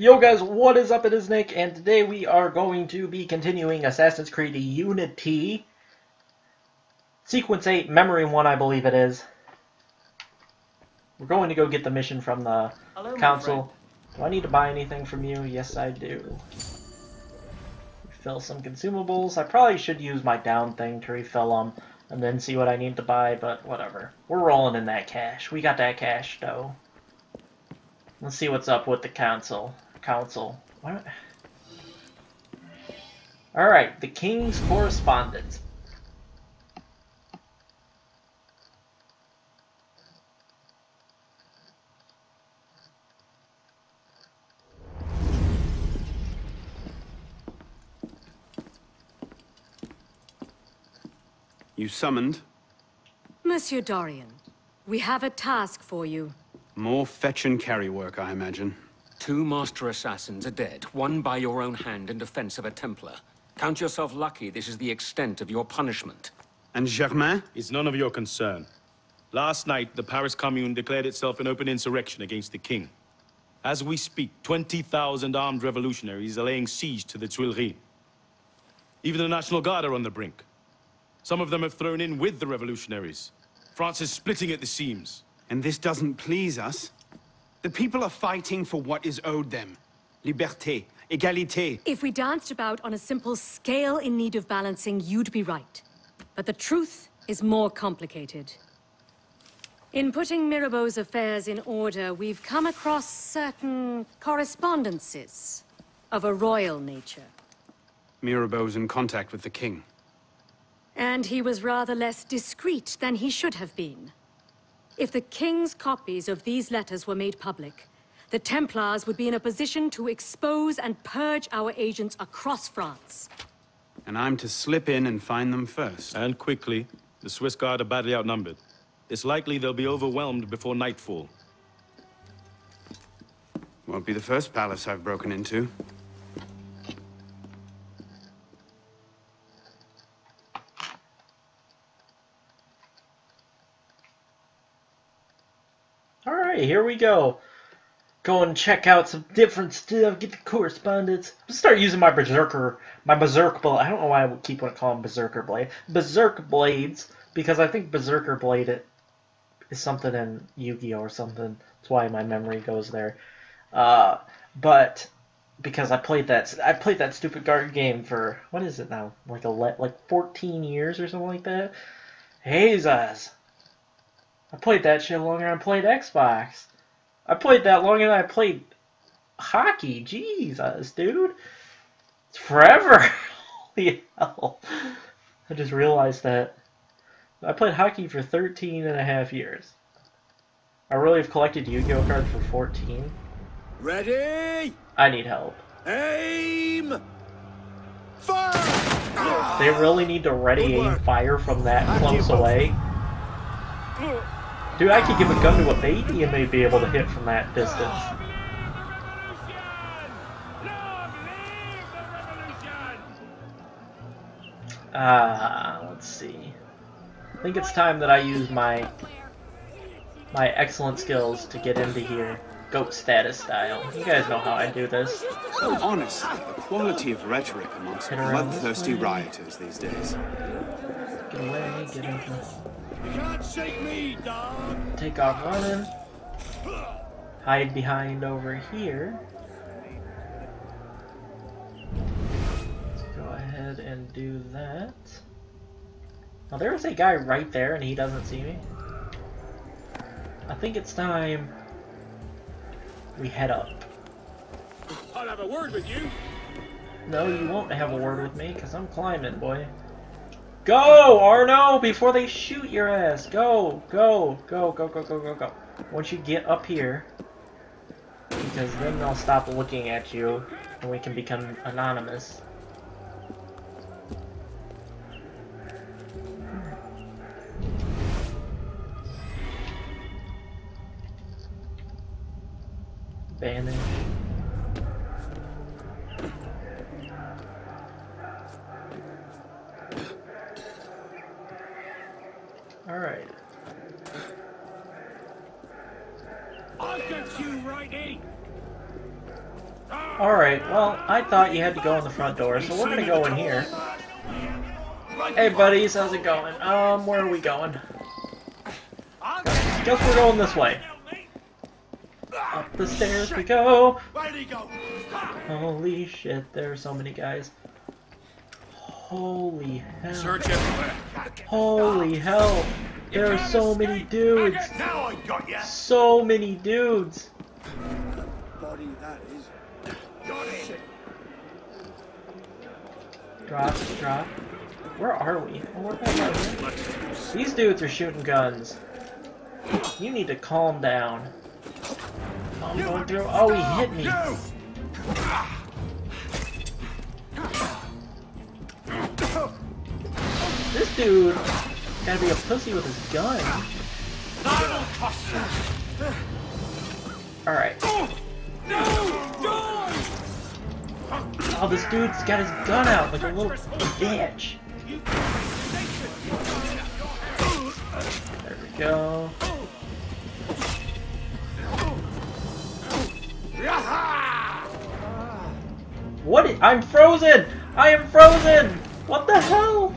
Yo guys, what is up? It is Nick, and today we are going to be continuing Assassin's Creed Unity. Sequence 8, Memory 1, I believe it is. We're going to go get the mission from the Hello, council. Do I need to buy anything from you? Yes, I do. Refill some consumables. I probably should use my down thing to refill them and then see what I need to buy, but whatever. We're rolling in that cash. We got that cash, though. Let's see what's up with the council. Council. What? Alright, the King's Correspondence. You summoned? Monsieur Dorian, we have a task for you. More fetch and carry work, I imagine. Two master assassins are dead, one by your own hand in defense of a Templar. Count yourself lucky this is the extent of your punishment. And Germain? It's none of your concern. Last night, the Paris Commune declared itself an open insurrection against the king. As we speak, 20,000 armed revolutionaries are laying siege to the Tuileries. Even the National Guard are on the brink. Some of them have thrown in with the revolutionaries. France is splitting at the seams. And this doesn't please us? The people are fighting for what is owed them. Liberté, égalité. If we danced about on a simple scale in need of balancing, you'd be right. But the truth is more complicated. In putting Mirabeau's affairs in order, we've come across certain correspondences of a royal nature. Mirabeau's in contact with the king. And he was rather less discreet than he should have been. If the king's copies of these letters were made public, the Templars would be in a position to expose and purge our agents across France. And I'm to slip in and find them first. And quickly, the Swiss Guard are badly outnumbered. It's likely they'll be overwhelmed before nightfall. Won't be the first palace I've broken into. Alright, here we go. Go and check out some different stuff, get the correspondence. Start using my Berserker, my Berserk blade. I don't know why I keep on calling Berserker blade. Berserk blades, because I think Berserker blade is something in Yu-Gi-Oh! or something. That's why my memory goes there. Uh, but because I played that, I played that stupid guard game for what is it now? Like a like 14 years or something like that. Jesus. I played that shit longer than I played Xbox. I played that longer than I played hockey. Jesus, dude. It's forever. Holy hell. I just realized that. I played hockey for 13 and a half years. I really have collected Yu-Gi-Oh cards for 14. Ready? I need help. Aim! Fire! They really need to ready aim fire from that close away. Dude, I could give a gun to a baby and they'd be able to hit from that distance. Ah, uh, let's see. I think it's time that I use my my excellent skills to get into here. Goat status style. You guys know how I do this. Honestly, the quality of rhetoric amongst bloodthirsty rioters these days. Get away, get into You can't shake me, dog! Take off running. Hide behind over here. Let's go ahead and do that. Now there is a guy right there and he doesn't see me. I think it's time we head up. I'll have a word with you. No, you won't have a word with me because I'm climbing, boy. Go, Arno, before they shoot your ass. Go, go, go, go, go, go, go, go. Once you get up here, because then they'll stop looking at you and we can become anonymous. Bandage. Alright. I'll get you right in. Alright, well, I thought you had to go in the front door, so we're gonna go in here. Hey buddies, how's it going? Um, where are we going? Guess we're going this way. Up the stairs we go. Go? Holy shit, there are so many guys. Holy hell. Search everywhere. Holy hell. There are so many dudes. So many dudes. Drop, drop. Where are we? Oh. These dudes are shooting guns. You need to calm down. I'm going through. Oh, he hit me. Dude gotta be a pussy with his gun. Alright. Oh, this dude's got his gun out like a little bitch. There we go. What? i- I'm frozen! I am frozen! What the hell?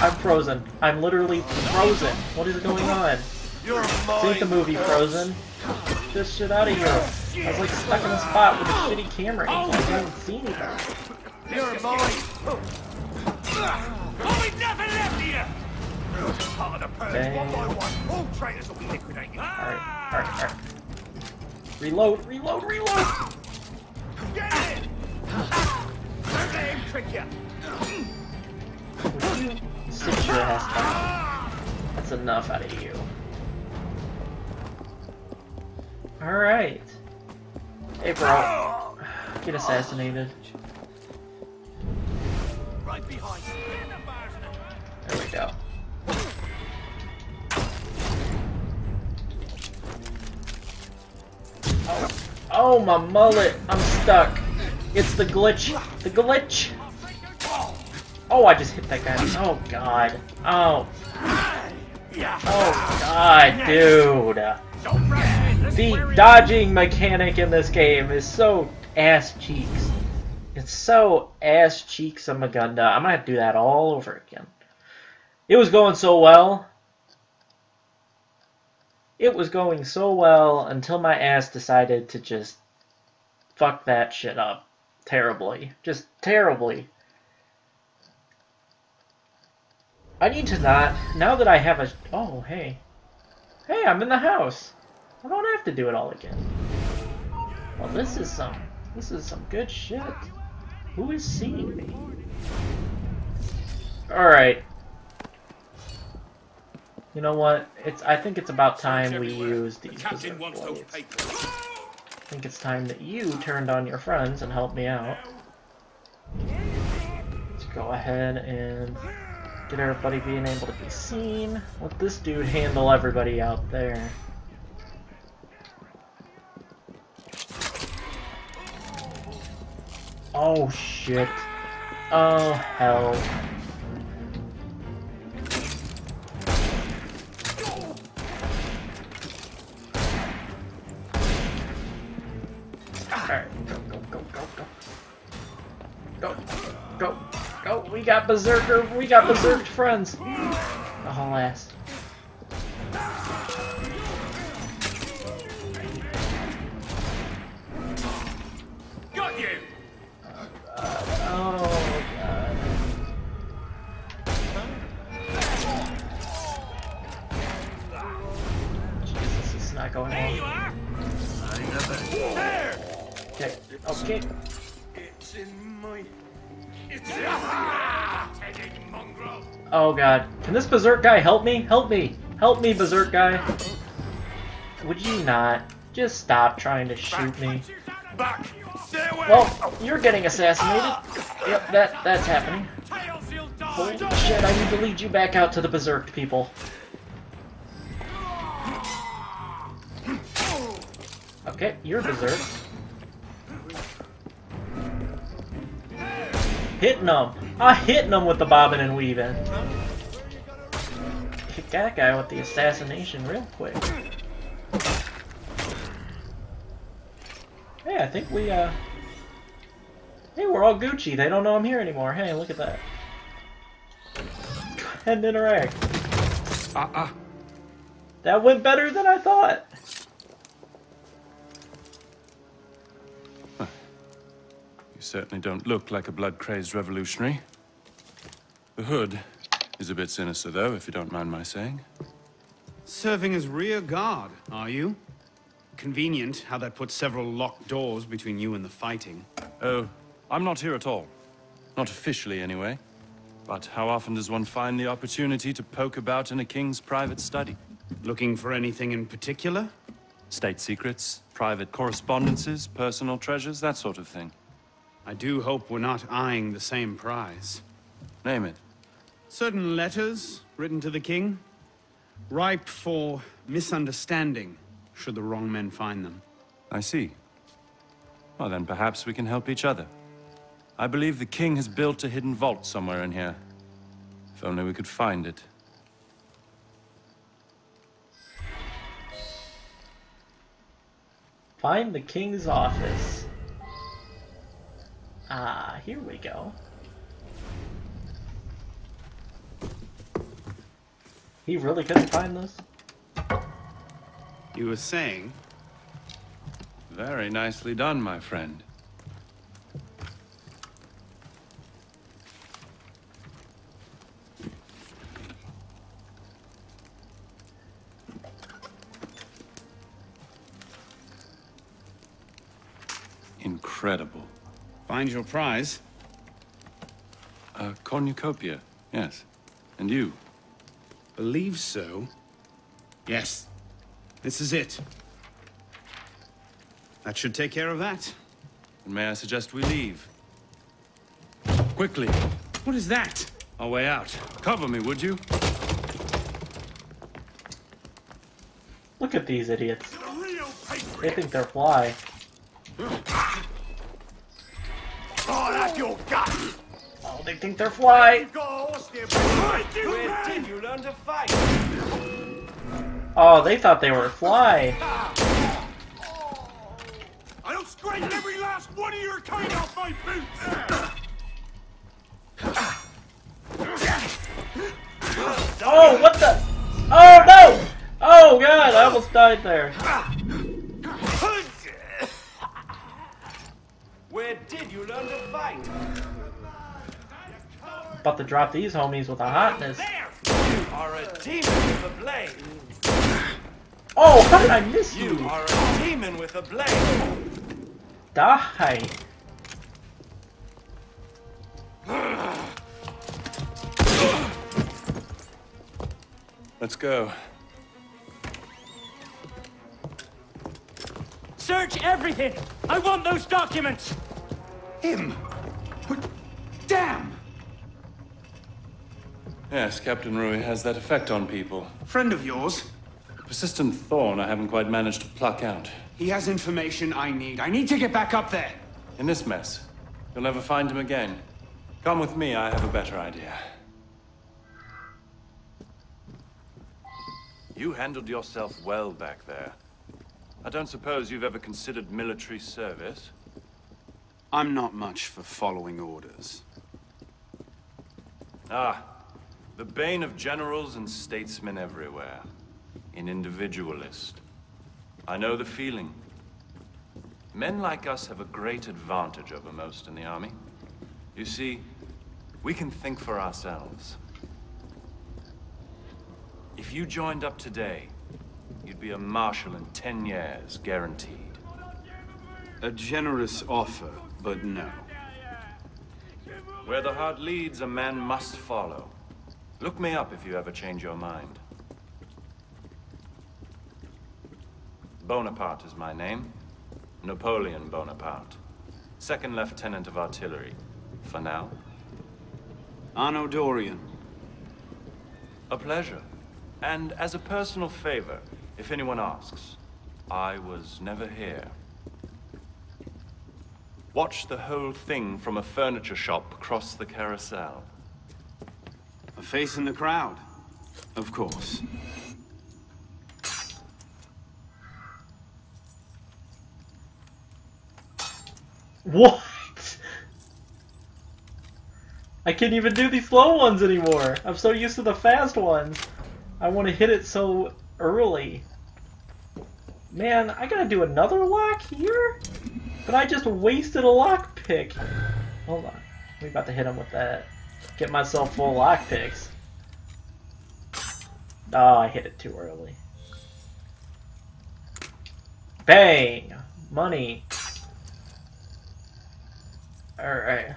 I'm frozen. I'm literally frozen. What is going on? You're This mine. ain't the movie Frozen. Get this shit out of here. I was like stuck in a spot with a shitty camera angle. I didn't see anything. You're mine. Oh, we never left here. Part of the purge, one by one. All traitors will be liquidated. Alright, alright, alright. Reload, reload, reload! Get in. Don't let him trick you. Your ass down? That's enough out of you. Alright. Hey, bro. Get assassinated. Right behind. There we go. Oh, oh my mullet! I'm stuck. It's the glitch. The glitch. Oh, I just hit that guy. Oh god. Oh. Oh god, dude. The dodging mechanic in this game is so ass cheeks. It's so ass cheeks of Magunda. I'm gonna have to do that all over again. It was going so well. It was going so well until my ass decided to just fuck that shit up terribly. Just terribly. I need to not. Now that I have a. Oh, hey. Hey, I'm in the house. I don't have to do it all again. Well, this is some. This is some good shit. Who is seeing me? Alright. You know what? It's. I think it's about time we use The these captain berserk wants those papers. I think it's time that you turned on your friends and helped me out. Let's go ahead and get everybody being able to be seen. Let this dude handle everybody out there. Oh shit. Oh hell. Alright, We got Berserker, we got Berserked friends. The whole ass. Got you. Oh, God. Jesus, this is not going There you well. are. There. Okay, okay. It's in my. Oh god. Can this berserk guy help me? Help me! Help me, berserk guy! Would you not? Just stop trying to shoot me. Well, you're getting assassinated. Yep, that that's happening. Holy shit, I need to lead you back out to the berserked people. Okay, you're berserk. Hitting them. I'm hitting them with the bobbin and weaving. Hit that guy with the assassination real quick. Hey, I think we, uh... Hey, we're all Gucci. They don't know I'm here anymore. Hey, look at that. And interact. Ah, That went better than I thought. You certainly don't look like a blood-crazed revolutionary. The hood is a bit sinister, though, if you don't mind my saying. Serving as rear guard, are you? Convenient how that puts several locked doors between you and the fighting. Oh, I'm not here at all. Not officially, anyway. But how often does one find the opportunity to poke about in a king's private study? Looking for anything in particular? State secrets, private correspondences, personal treasures, that sort of thing. I do hope we're not eyeing the same prize. Name it. Certain letters written to the king, ripe for misunderstanding, should the wrong men find them. I see. Well, then perhaps we can help each other. I believe the king has built a hidden vault somewhere in here. If only we could find it. Find the king's office. Ah, here we go. He really couldn't find this? You were saying? Very nicely done, my friend. Find your prize? A cornucopia, yes. And you? Believe so. Yes. This is it. That should take care of that. And may I suggest we leave? Quickly, What is that? our way out. Cover me, would you? Look at these idiots. They think they're fly. Oh, they think they're fly! You got a horse there, Where did you learn to fight? Oh, they thought they were fly. I'll scrape every last one of your kind off my boots. Oh, what the? Oh, no! Oh, God, I almost died there. Where did you learn to fight? About to drop these homies with a hotness. You are a oh, demon with a blade. Oh, how did I miss You you? are a demon with a blade. Die. Let's go. Search everything! I want those documents! Him! Yes, Captain Rouille has that effect on people. Friend of yours? A persistent thorn I haven't quite managed to pluck out. He has information I need. I need to get back up there. In this mess, you'll never find him again. Come with me, I have a better idea. You handled yourself well back there. I don't suppose you've ever considered military service? I'm not much for following orders. Ah, the bane of generals and statesmen everywhere. An individualist. I know the feeling. Men like us have a great advantage over most in the army. You see, we can think for ourselves. If you joined up today, you'd be a marshal in ten years, guaranteed. A generous offer, but no. Where the heart leads, a man must follow. Look me up if you ever change your mind. Bonaparte is my name. Napoleon Bonaparte. Second Lieutenant of Artillery. For now. Arno Dorian. A pleasure. And as a personal favor, if anyone asks, I was never here. Watch the whole thing from a furniture shop across the carousel. In the crowd. Of course. What? I can't even do these slow ones anymore. I'm so used to the fast ones. I want to hit it so early. Man, I gotta do another lock here? But I just wasted a lock pick. Hold on. We about to hit him with that. Get myself full lock picks. Oh, I hit it too early. Bang! Money. Alright.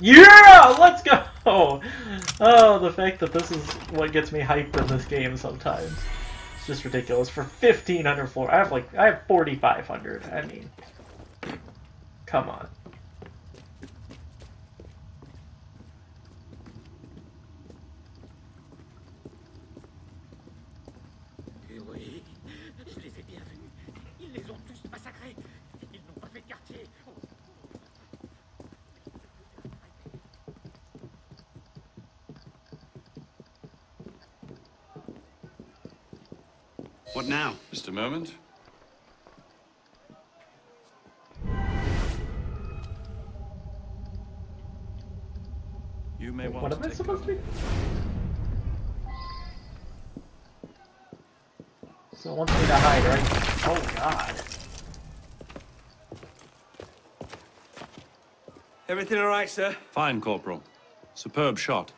Yeah! Let's go! Oh, the fact that this is what gets me hyped in this game sometimes. It's just ridiculous. For 1500 floor, I have like, I have 4500. I mean, come on. What now? Just a moment. You may want What to am I take supposed to be? So it wants me to hide, right? Oh god. Everything all right, sir? Fine, Corporal. Superb shot.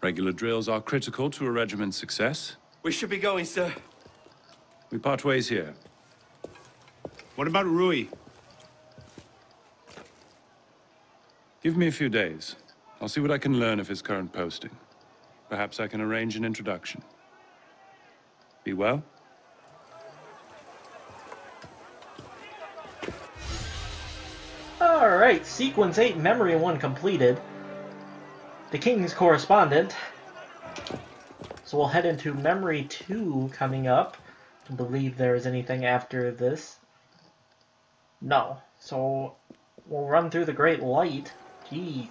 Regular drills are critical to a regiment's success. We should be going, sir. We part ways here. What about Rouille? Give me a few days. I'll see what I can learn of his current posting. Perhaps I can arrange an introduction. Be well? Alright, sequence 8, memory 1 completed. The King's Correspondent. So we'll head into memory 2 coming up. I believe there is anything after this. No. So we'll run through the Great Light. Jeez.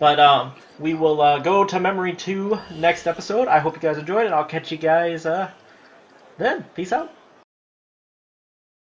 But um, we will uh, go to memory 2 next episode. I hope you guys enjoyed it. I'll catch you guys uh, then. Peace out.